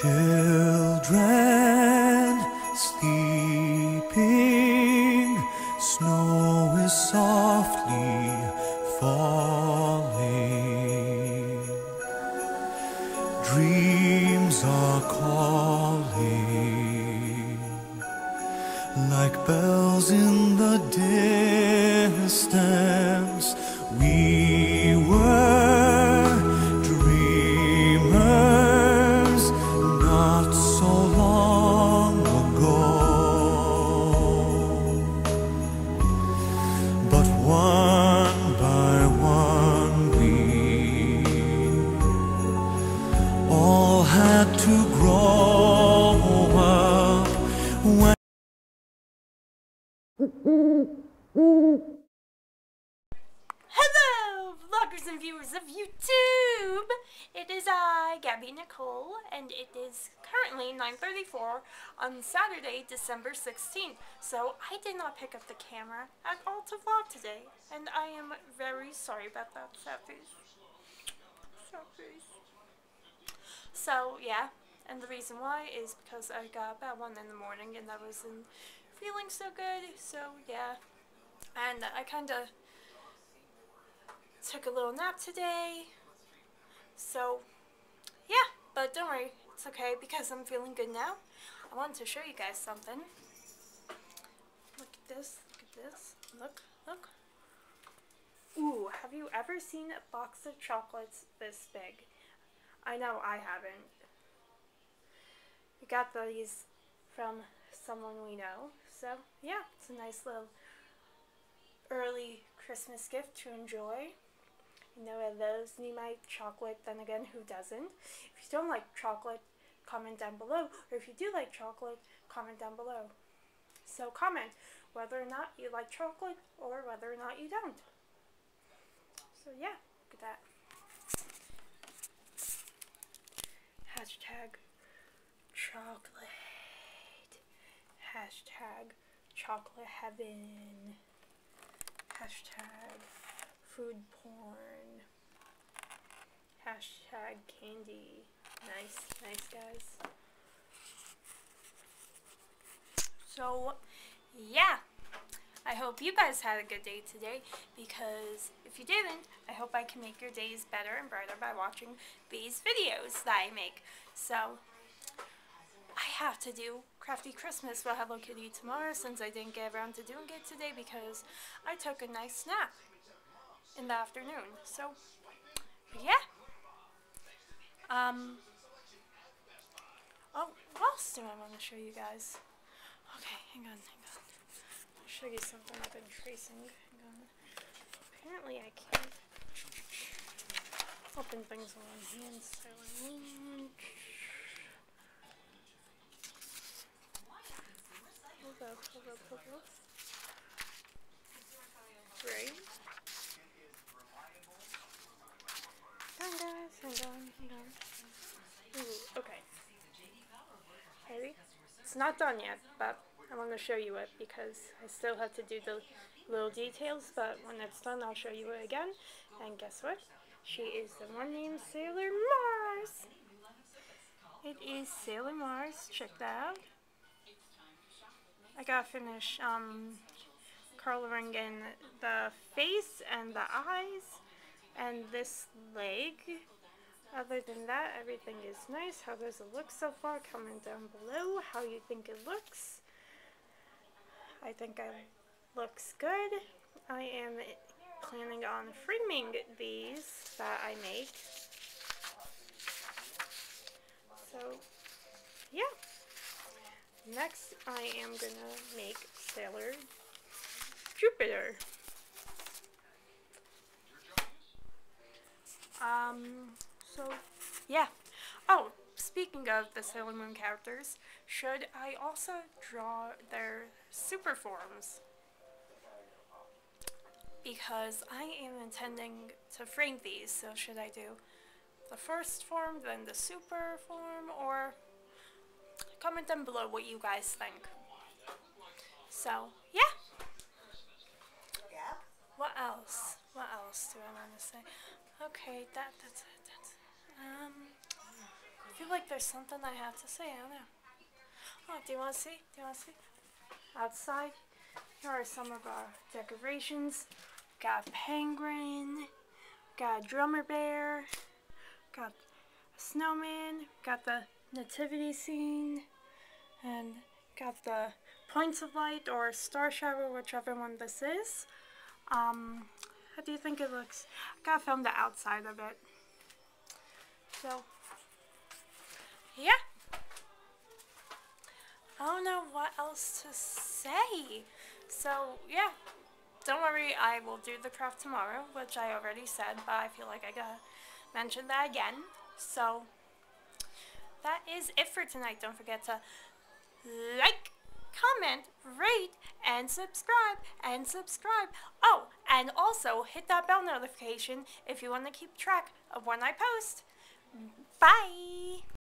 Children sleeping, snow is softly falling. Dreams are calling like bells in the distance. To grow up Hello, vloggers and viewers of YouTube! It is I, Gabi Nicole, and it is currently 9.34 on Saturday, December 16th. So I did not pick up the camera at all to vlog today, and I am very sorry about that, sad face. Sad face. So, yeah, and the reason why is because I got up at 1 in the morning and I wasn't feeling so good, so yeah. And I kind of took a little nap today. So, yeah, but don't worry, it's okay because I'm feeling good now. I wanted to show you guys something. Look at this, look at this, look, look. Ooh, have you ever seen a box of chocolates this big? I know I haven't. We got these from someone we know, so yeah, it's a nice little early Christmas gift to enjoy. You know, I love me my chocolate, then again, who doesn't? If you don't like chocolate, comment down below. Or if you do like chocolate, comment down below. So comment whether or not you like chocolate or whether or not you don't. So yeah, look at that. Hashtag chocolate. Hashtag chocolate heaven. Hashtag food porn. Hashtag candy. Nice, nice guys. So, yeah. I hope you guys had a good day today because if you didn't, I hope I can make your days better and brighter by watching these videos that I make. So, I have to do Crafty Christmas with Hello Kitty tomorrow since I didn't get around to doing it today because I took a nice nap in the afternoon. So, yeah. Um. Oh, what else do I want to show you guys? Okay, hang on, hang on. I'll show you something I've been tracing. Hang on. Apparently, I can't open things on one hand, so I need. Hold hold hold. Right. Hang on, guys, hang on, on. Ooh, okay. Ready? It's not done yet, but I want to show you it because I still have to do the little details, but when it's done, I'll show you it again. And guess what? She is the one named Sailor Mars. It is Sailor Mars. Check that out. I gotta finish um, coloring in the face and the eyes and this leg. Other than that, everything is nice. How does it look so far? Comment down below how you think it looks. I think it looks good. I am planning on framing these that I make. So, yeah. Next, I am gonna make Sailor Jupiter. Um, so, yeah. Oh, speaking of the Sailor Moon characters, should I also draw their super forms? Because I am intending to frame these, so should I do the first form, then the super form, or comment down below what you guys think. So, yeah. Yeah. What else? What else do I want to say? Okay, that that's it. That's um. I feel like there's something I have to say. I don't know. Oh, do you want to see? Do you want to see? Outside, here are some of our decorations. Got a penguin, got a drummer bear, got a snowman, got the nativity scene, got the points of light or star shower, whichever one this is. Um, how do you think it looks? I gotta film the outside of it. So, yeah. I don't know what else to say. So, yeah. Don't worry, I will do the craft tomorrow, which I already said, but I feel like I gotta mention that again. So, that is it for tonight. Don't forget to like, comment, rate, and subscribe, and subscribe. Oh, and also hit that bell notification if you want to keep track of when I post. Bye!